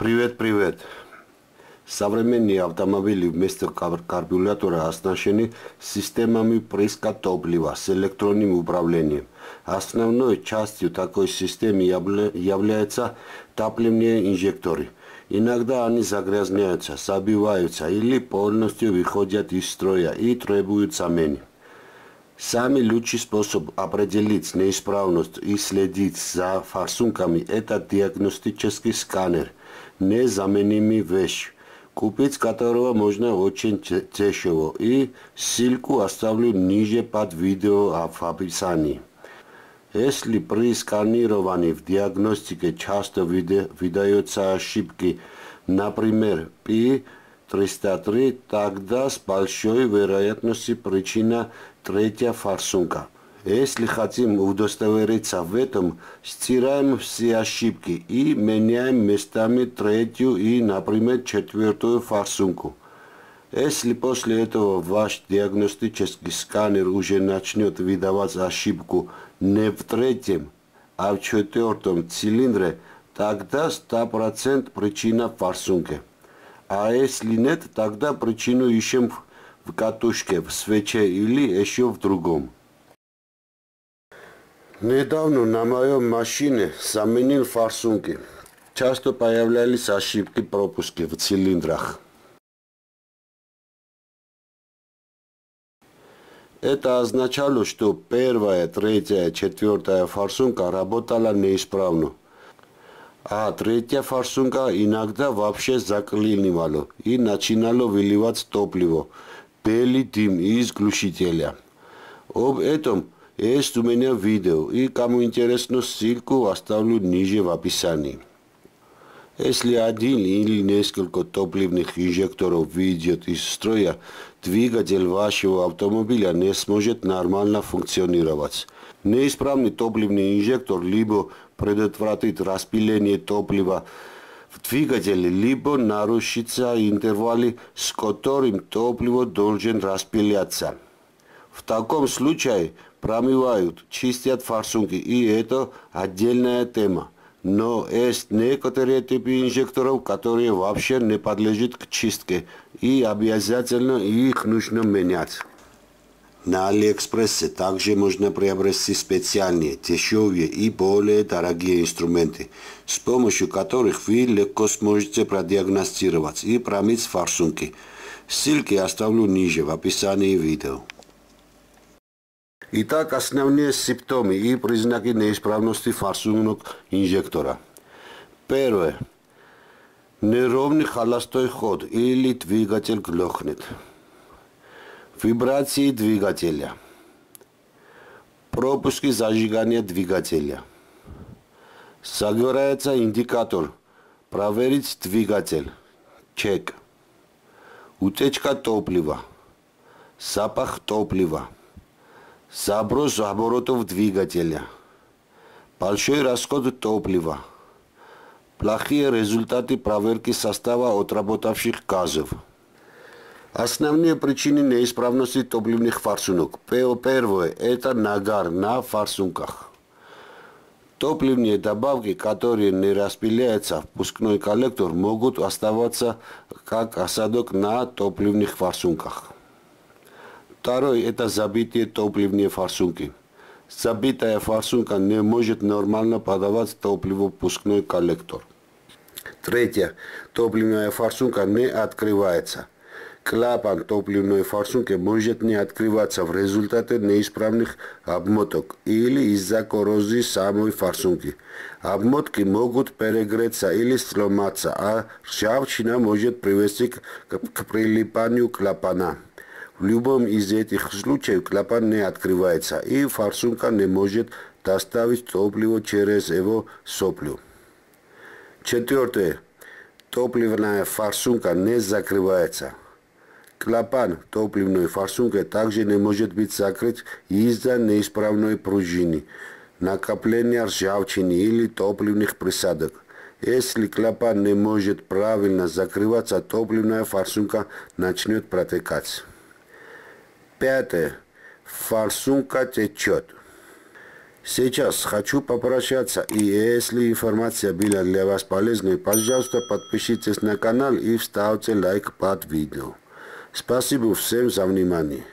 Привет, привет. Современные автомобили вместо карбюратора оснащены системами прыска топлива с электронным управлением. Основной частью такой системы являются топливные инжекторы. Иногда они загрязняются, забиваются или полностью выходят из строя и требуют замены. Сами лучи способ определить неисправность и следить за форсунками – это диагностический сканер, незаменимый вещь купить которого можно очень дешево. И ссылку оставлю ниже под видео в описании. Если при сканировании в диагностике часто выдаются ошибки, например, P303, тогда с большой вероятностью причина третья форсунка – если хотим удостовериться в этом, стираем все ошибки и меняем местами третью и, например, четвертую форсунку. Если после этого ваш диагностический сканер уже начнет выдавать ошибку не в третьем, а в четвертом цилиндре, тогда 100% причина в форсунке. А если нет, тогда причину ищем в катушке, в свече или еще в другом. Недавно на моем машине заменил форсунки. Часто появлялись ошибки пропуски в цилиндрах. Это означало, что первая, третья, четвертая форсунка работала неисправно. А третја фарсунка иногда вообще заклинивало и начинало выливать топливо, Пели тим из глушителя. Об этом есть у меня видео, и кому интересно, ссылку оставлю ниже в описании. Если один или несколько топливных инжекторов выйдет из строя, двигатель вашего автомобиля не сможет нормально функционировать. Неисправный топливный инжектор либо предотвратит распыление топлива в двигателе, либо нарушится интервалы, с которым топливо должен распыляться. В таком случае промывают, чистят форсунки, и это отдельная тема. Но есть некоторые типы инжекторов, которые вообще не подлежат к чистке, и обязательно их нужно менять. На Алиэкспрессе также можно приобрести специальные, дешевые и более дорогие инструменты, с помощью которых вы легко сможете продиагностировать и промыть форсунки. Ссылки оставлю ниже в описании видео. И така основни симптоми и признаки неисправности форсунок инжектора. Первое. Неровный холостой ход или двигатель глохнет. Вибрации двигателя. Пропуски зажигания двигателя. Загорается индикатор. Проверить двигатель. Чек. Утечка топлива. Запах топлива. Заброс оборотов двигателя. Большой расход топлива. Плохие результаты проверки состава отработавших газов. Основные причины неисправности топливных форсунок. Первое – это нагар на форсунках. Топливные добавки, которые не распыляются в пускной коллектор, могут оставаться как осадок на топливных форсунках. Второй – это забитые топливные форсунки. Забитая форсунка не может нормально подавать топливо в пускной коллектор. Третье. Топливная форсунка не открывается. Клапан топливной форсунки может не открываться в результате неисправных обмоток или из-за коррозии самой форсунки. Обмотки могут перегреться или сломаться, а ржавчина может привести к, к прилипанию клапана. В любом из этих случаев клапан не открывается, и форсунка не может доставить топливо через его соплю. Четвертое. Топливная форсунка не закрывается. Клапан топливной форсунки также не может быть закрыт из-за неисправной пружины, накопления ржавчины или топливных присадок. Если клапан не может правильно закрываться, топливная форсунка начнет протекать. Пятое. Форсунка течет. Сейчас хочу попрощаться, и если информация была для вас полезной, пожалуйста, подпишитесь на канал и вставьте лайк под видео. Спасибо всем за внимание.